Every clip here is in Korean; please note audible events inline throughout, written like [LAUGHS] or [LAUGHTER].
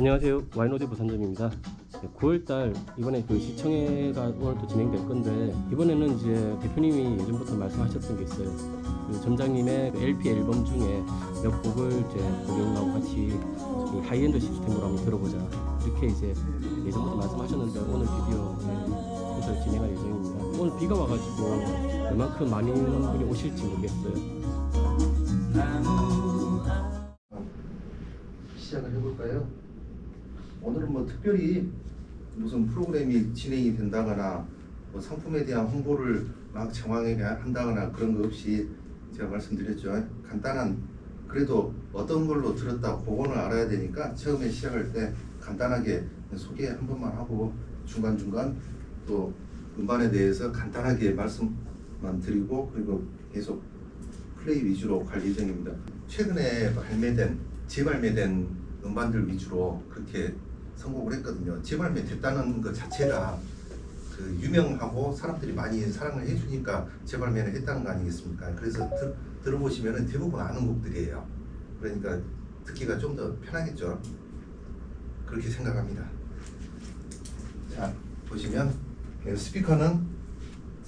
안녕하세요. 와인오디오 부산점입니다. 9월달 이번에 그 시청회가 오늘 또 진행될 건데 이번에는 이제 대표님이 예전부터 말씀하셨던 게 있어요. 그 점장님의 LP 앨범 중에 몇 곡을 이제 고객님하고 같이 이 하이엔드 시스템으로 한번 들어보자. 이렇게 이제 예전부터 말씀하셨는데 오늘 드디어 이제 콘서트 진행할 예정입니다. 오늘 비가 와가지고 얼만큼 많은 분이 오실지 모르겠어요 뭐 특별히 무슨 프로그램이 진행이 된다거나 뭐 상품에 대한 홍보를 막 정황하게 한다거나 그런 거 없이 제가 말씀드렸죠. 간단한 그래도 어떤 걸로 들었다 그거는 알아야 되니까 처음에 시작할 때 간단하게 소개 한 번만 하고 중간중간 또 음반에 대해서 간단하게 말씀만 드리고 그리고 계속 플레이 위주로 갈 예정입니다. 최근에 발매된 재발매된 음반들 위주로 그렇게 선곡을 했거든요. 재발매 됐다는 것 자체가 그 유명하고 사람들이 많이 사랑을 해주니까 재발매를 했다는 거 아니겠습니까? 그래서 들, 들어보시면 대부분 아는 곡들이에요. 그러니까 듣기가 좀 더 편하겠죠. 그렇게 생각합니다. 자 보시면 예, 스피커는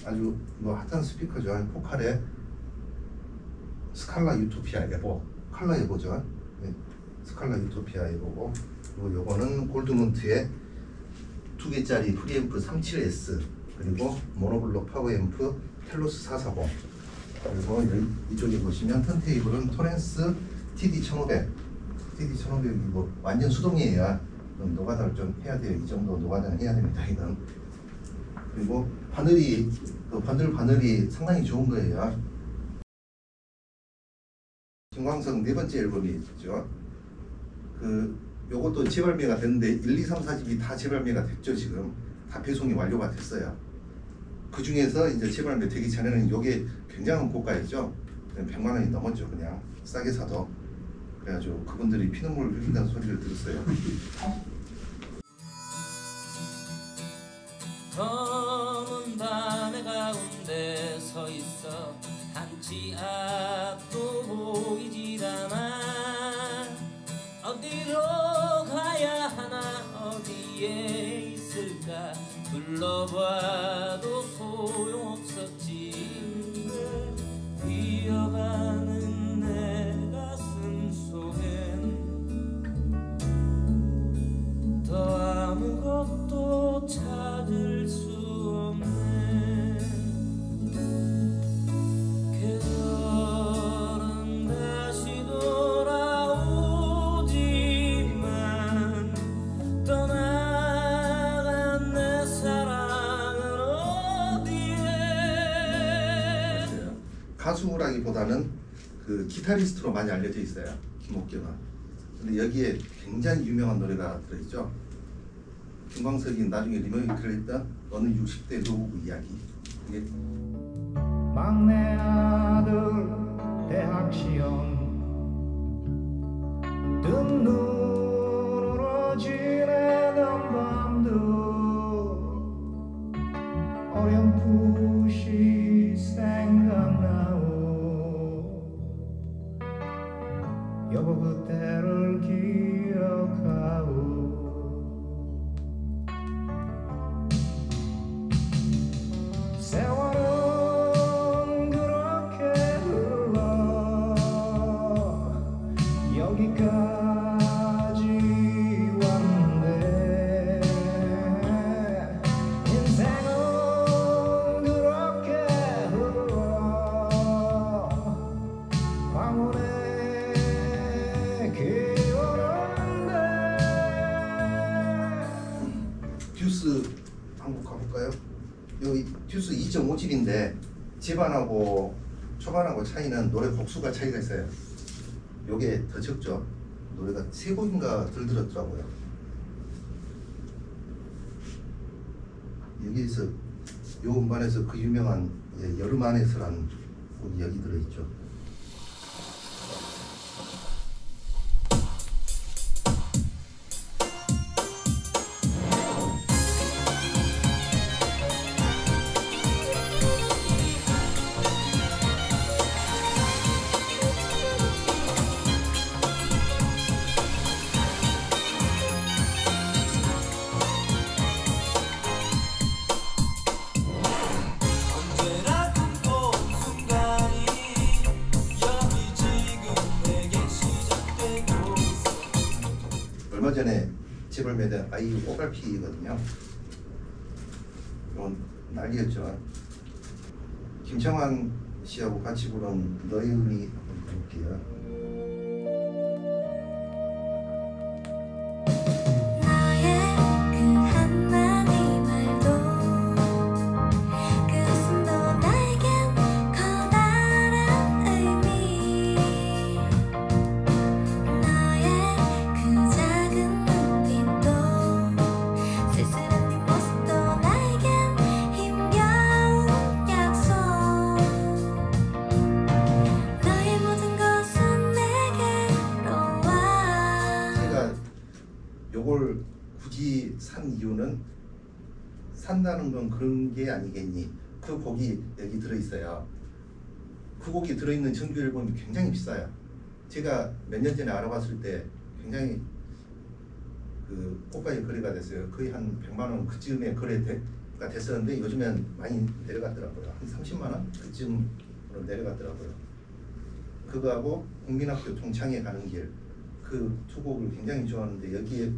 아주 뭐 핫한 스피커죠. 포칼의 스칼라 유토피아 에보 칼라 에보죠. 네, 스칼라 유토피아 에보고 그리고 요거는 골드문트의 두 개짜리 프리앰프 37S 그리고 monoblock power amp 텔로스 440 그리고 이쪽에 보시면 턴테이블은 토렌스 TD1500 TD1500이 뭐 완전 수동이에요 노가다를 좀 해야 돼요. 이 정도 노가다는 해야 됩니다 이건. 그리고 바늘이 그 바늘 바늘이 상당히 좋은 거예요. 김광석 네 번째 앨범이 있죠. 그 요것도 재발매가 됐는데 1, 2, 3, 4집이 다 재발매가 됐죠 지금. 다 배송이 완료가 됐어요. 그 중에서 이제 재발매 되기 전에는 요게 굉장한 고가였죠. 100만 원이 넘었죠 그냥. 싸게 사도. 그래가지고 그분들이 피눈물 흘린다는 소리를 들었어요 [LAUGHS] 있을까? 둘러봐도 소용없었지. 뛰어가는 가수라기보다는 그 기타리스트로 많이 알려져 있어요 김옥규는 근데 여기에 굉장히 유명한 노래가 들어있죠. 김광석이 나중에 리메이크를 했던 어느 60대 노부부 이야기. 이게 막내 아들 대학 시험 집인데 집안하고 초반하고 차이는 노래 곡수가 차이가 있어요. 요게 더 적죠. 노래가 세 곡인가 덜 들었더라고요. 여기에서 요 음반에서 그 유명한 예, 여름 안에서라는 곡이 여기 들어있죠. 얼마 전에 집을 매단 아이 오갈피거든요. 이건 난리였죠. 김창완 씨하고 같이 부른 너의 의미 한번 볼게요. 요걸 굳이 산 이유는 산다는 건 그런 게 아니겠니? 그 곡이 여기 들어있어요. 그 곡이 들어있는 정규 앨범이 굉장히 비싸요. 제가 몇 년 전에 알아봤을 때 굉장히 그 고가의 거래가 됐어요. 거의 한 100만 원 그쯤에 거래가 됐었는데 요즘엔 많이 내려갔더라고요. 한 30만 원 그쯤으로 내려갔더라고요. 그거하고 국민학교 동창회 가는 길 그 두 곡을 굉장히 좋아하는데 여기에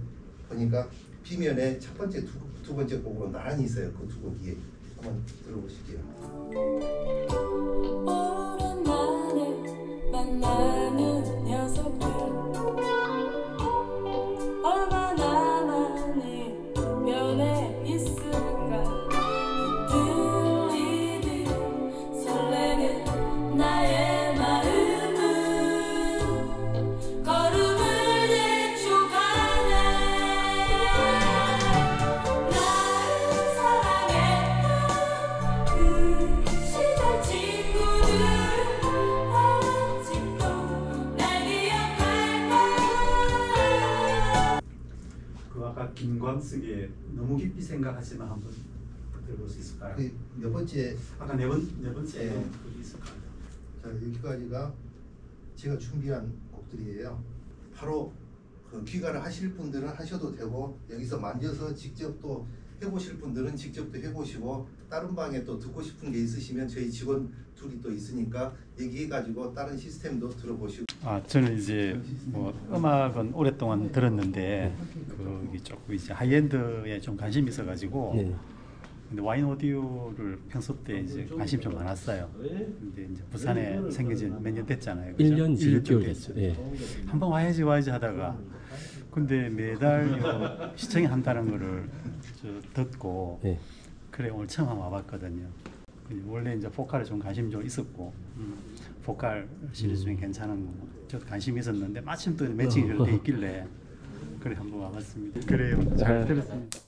보니까 비면에 첫 번째 두, 두 번째 곡으로 나란히 있어요. 그 두 곡이 한번 들어보실게요. 오랜만에 만나는 녀석들 김광석의 너무 깊이 생각하지만 한번 들어볼 수 있을까요? 그 몇 번째 아까 네, 번, 네 번째 네. 그게 있을까요? 자 여기까지가 제가 준비한 곡들이에요. 바로 그 귀가를 하실 분들은 하셔도 되고 여기서 만져서 직접 또 해보실 분들은 직접 또 해보시고 다른 방에 또 듣고 싶은 게 있으시면 저희 직원 둘이 또 있으니까 얘기해가지고 다른 시스템도 들어보시고 아 저는 이제 뭐 음악은 오랫동안 들었는데 그게 조금 이제 high-end에 좀 관심이 있어가지고 네. 근데 와인 오디오를 평소 때 이제 관심 좀 많았어요. 근데 이제 부산에 생긴 지 몇 년 됐잖아요. 그죠? 1년 일 6개월 됐죠. 예. 한번 와야지 와야지 하다가 근데 매달 요 시청이 한다는 거를 저 듣고 예. 그래 오늘 처음 와봤거든요. 그 원래 이제 보컬에 좀 관심 좀 있었고 음, 보컬 시리즈 중에 괜찮은 거 저도 관심이 있었는데 마침 또 매칭이 돼 있길래 그래 한번 와봤습니다. 그래요. 잘 들었습니다.